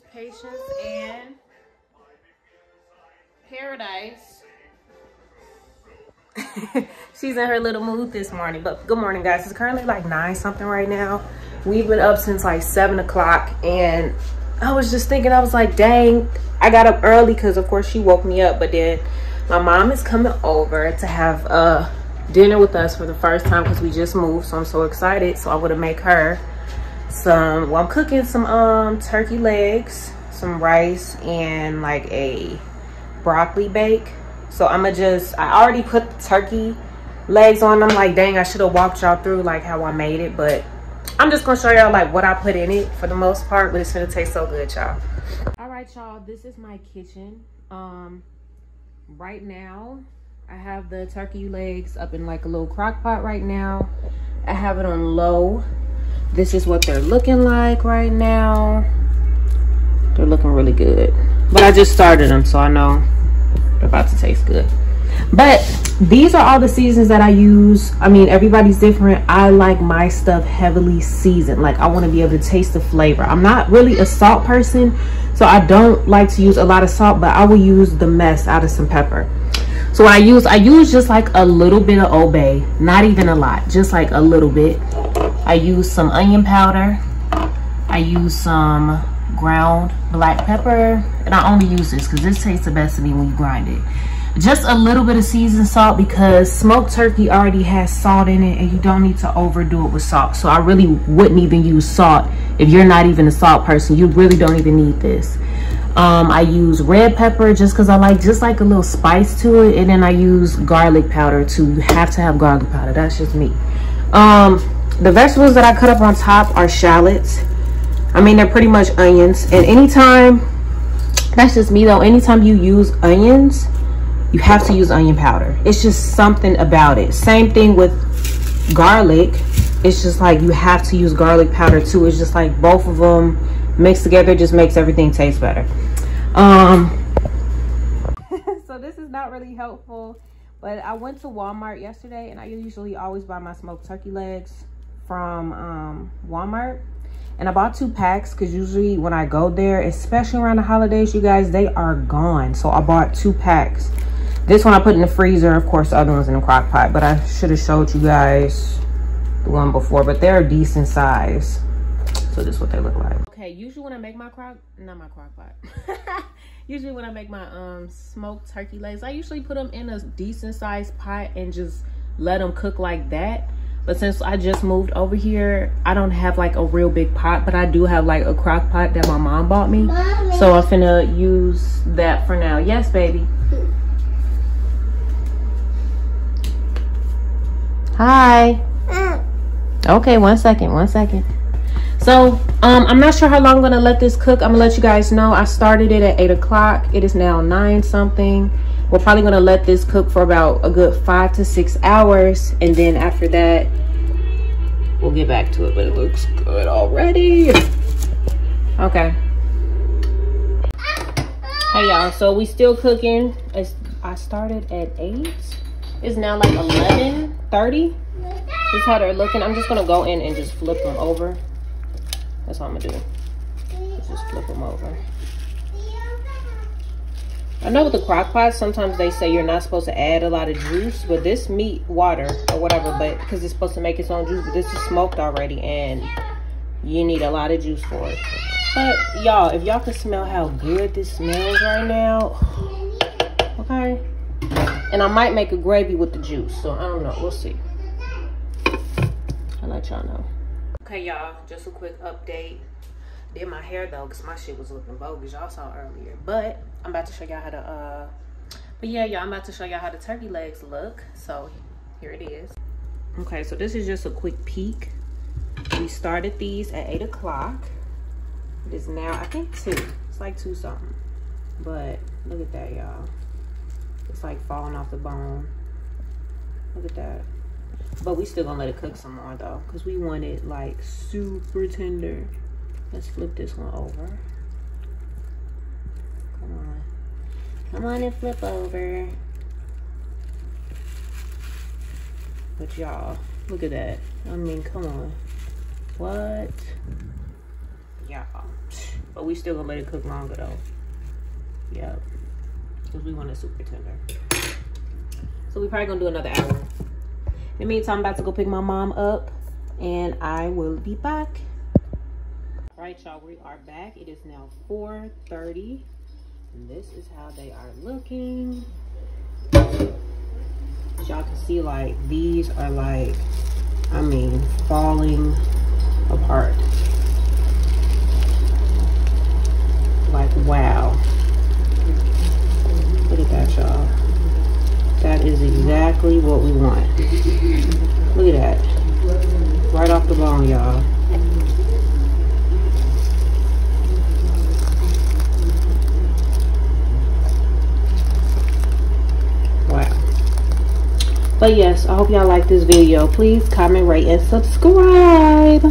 Patience and paradise. She's in her little mood this morning, but good morning, guys. It's currently like nine something right now. We've been up since like seven o'clock and I was just thinking, I was like, dang, I got up early because of course she woke me up, but then my mom is coming over to have a dinner with us for the first time because we just moved, so I'm so excited. So I would have make her some, well, I'm cooking some um turkey legs, some rice, and like a broccoli bake so I'ma just, I already put the turkey legs on. I'm like, dang, I should have walked y'all through like how I made it. But I'm just gonna show y'all like what I put in it for the most part. But it's gonna taste so good, y'all. All right, y'all, this is my kitchen. Um, Right now, I have the turkey legs up in like a little crock pot right now. I have it on low. This is what they're looking like right now. They're looking really good. But I just started them, so I know they're about to taste good. But these are all the seasons that i use. I mean everybody's different. I like my stuff heavily seasoned. Like i want to be able to taste the flavor. I'm not really a salt person so i don't like to use a lot of salt but i will use the mess out of some pepper. So what i use i use just like a little bit of Old Bay not even a lot just like a little bit i use some onion powder. I use some ground black pepper and I only use this because this tastes the best to me when you grind it. Just a little bit of seasoned salt because smoked turkey already has salt in it and you don't need to overdo it with salt. So I really wouldn't even use salt if you're not even a salt person. You really don't even need this. Um, I use red pepper just because I like just like a little spice to it and then I use garlic powder to have to have garlic powder. That's just me. Um, the vegetables that I cut up on top are shallots I mean, they're pretty much onions. And anytime, that's just me though, anytime you use onions, you have to use onion powder. It's just something about it. Same thing with garlic. It's just like you have to use garlic powder too. It's just like both of them mixed together just makes everything taste better. Um, so this is not really helpful, but I went to Walmart yesterday and I usually always buy my smoked turkey legs from um, Walmart and I bought two packs because usually when I go there, especially around the holidays, you guys, they are gone. So I bought two packs. This one I put in the freezer. Of course, the other one's in the crock pot. But I should have showed you guys the one before. But they're a decent size. So this is what they look like. Okay, usually when I make my crock, not my crock pot. usually when I make my um smoked turkey legs, I usually put them in a decent sized pot and just let them cook like that but since I just moved over here, I don't have like a real big pot, but I do have like a crock pot that my mom bought me. Mommy. So I'm finna use that for now. Yes, baby. Hi. Uh. Okay, one second, one second. So, um, I'm not sure how long I'm gonna let this cook. I'm gonna let you guys know. I started it at eight o'clock. It is now nine something. We're probably gonna let this cook for about a good five to six hours and then after that we'll get back to it but it looks good already. Okay. Hey y'all. So we still cooking. It's, i started at eight. It's now like 11 30 this is how they're looking. I'm just gonna go in and just flip them over that's what i'm gonna do just flip them over I know with the crock pot, sometimes they say you're not supposed to add a lot of juice, but this meat, water or whatever, but because it's supposed to make its own juice, but this is smoked already and you need a lot of juice for it. But y'all, if y'all can smell how good this smells right now, okay? And I might make a gravy with the juice, so I don't know, we'll see. I'll let y'all know. Okay, y'all, just a quick update. Did my hair though because my shit was looking bogus. Y'all saw earlier. But i'm about to show y'all how to uh but yeah y'all i'm about to show y'all how the turkey legs look. So here it is. Okay so this is just a quick peek. We started these at eight o'clock. It is now i think two. It's like two something. But look at that y'all. It's like falling off the bone. Look at that but we still gonna let it cook some more though because we want it like super tender Let's flip this one over. Come on. Come on and flip over. But y'all, look at that. I mean, come on. What? Y'all. But we still gonna let it cook longer though. Yep. because we want it super tender. So we probably gonna do another hour. In the meantime, I'm about to go pick my mom up and I will be back. All right, y'all, we are back. It is now 4.30 and this is how they are looking. Y'all can see like these are like, I mean, falling apart. Like, wow. Look at that, y'all. That is exactly what we want. Look at bone, y'all. Wow. But yes, I hope y'all like this video. Please comment, rate, and subscribe.